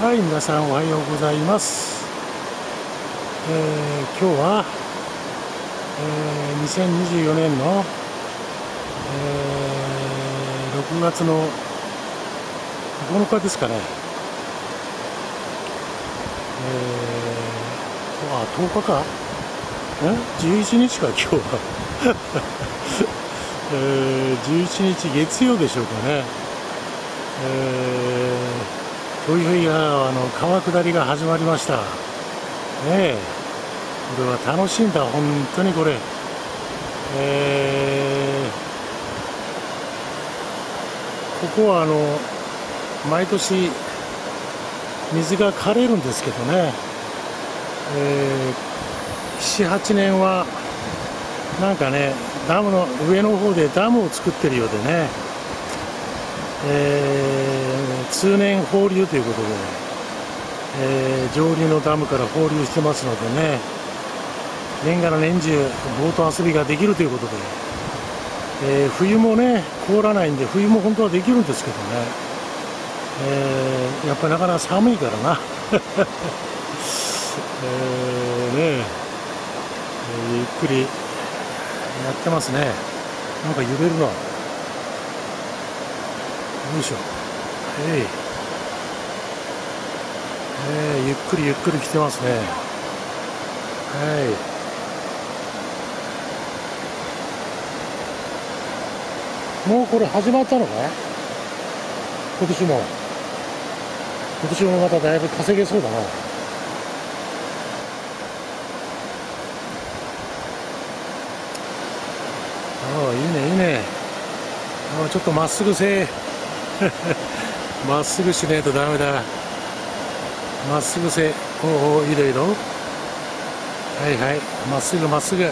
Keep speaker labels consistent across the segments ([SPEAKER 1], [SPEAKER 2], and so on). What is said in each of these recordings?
[SPEAKER 1] はい皆さんおはようございます、えー今日は、えー2024年の、えー6月の9日ですかね、えー、あ10日か？ん11日か今日は、えー11日月曜でしょうかね。えートイフイ川の川下りが始まりました。ねえ、これは楽しんだ、本当にこれ。えーここはあの、毎年水が枯れるんですけどね、えー、7、8年はなんかね、ダムの上の方でダムを作ってるようでね、えー通年放流ということで、えー上流のダムから放流してますのでね、年がら年中、ボート遊びができるということで、えー冬もね、凍らないんで、冬も本当はできるんですけどね、えーやっぱりなかなか寒いからな、えーねえーゆっくりやってますね、なんか揺れるな。よいしょ。え。えーゆっくりゆっくり来てますね。はい。もうこれ始まったのか？今年も。今年もまただいぶ稼げそうだな。ああ、いいね、いいね。ああ、ちょっとまっすぐせえ。まっすぐしないとダメだ。まっすぐせ。おうおう、いろいろ。はいはい。まっすぐまっすぐ。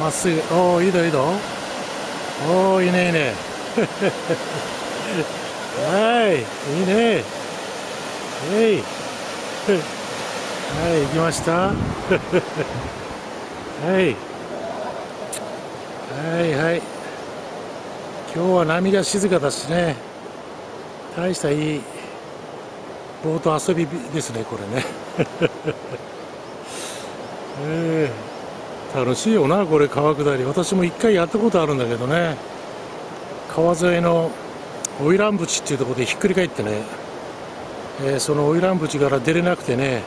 [SPEAKER 1] まっすぐ。おお、いいろいろ。おお、いいねいいね。はい、いいね。えい。はい、行きました。はい。はいはい。今日は波が静かだしね。大したいいボート遊びですね、これね。楽しいよな、これ川下り。私も一回やったことあるんだけどね。川沿いの花魁淵っていうところでひっくり返ってね、えーその花魁淵から出れなくてね、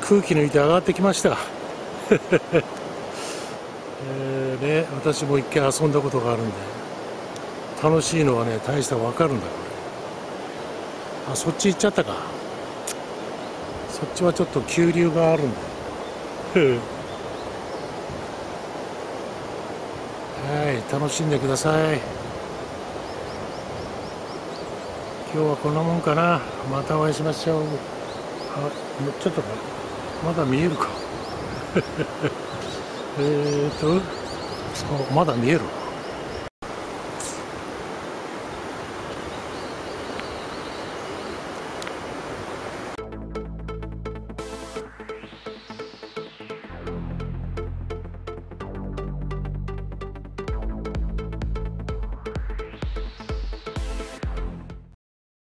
[SPEAKER 1] 空気抜いて上がってきました。えーね、私も一回遊んだことがあるんで、楽しいのはね、大したわかるんだ、これ。あ、そっち行っちゃったか。そっちはちょっと急流があるんだよ。はい、楽しんでください。今日はこんなもんかな。またお会いしましょう。あ、ちょっとまだ見えるか。えーと、まだ見える。